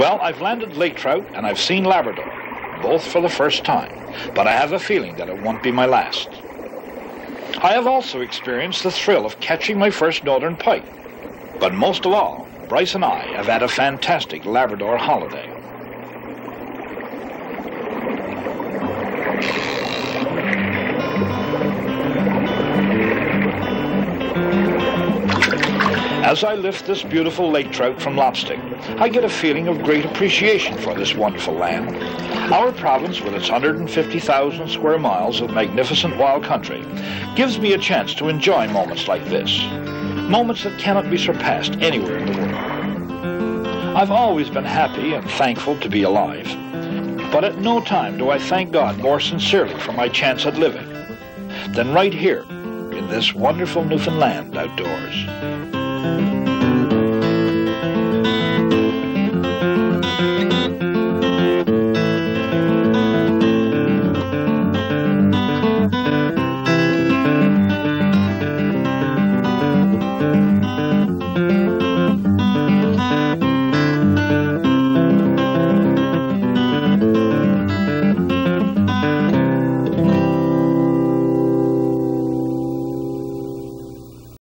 Well, I've landed lake trout and I've seen Labrador, both for the first time, but I have a feeling that it won't be my last. I have also experienced the thrill of catching my first northern pike, but most of all, Bryce and I have had a fantastic Labrador holiday. As I lift this beautiful lake trout from Lobstick, I get a feeling of great appreciation for this wonderful land. Our province, with its 150,000 square miles of magnificent wild country, gives me a chance to enjoy moments like this. Moments that cannot be surpassed anywhere in the world. I've always been happy and thankful to be alive. But at no time do I thank God more sincerely for my chance at living than right here in this wonderful Newfoundland outdoors.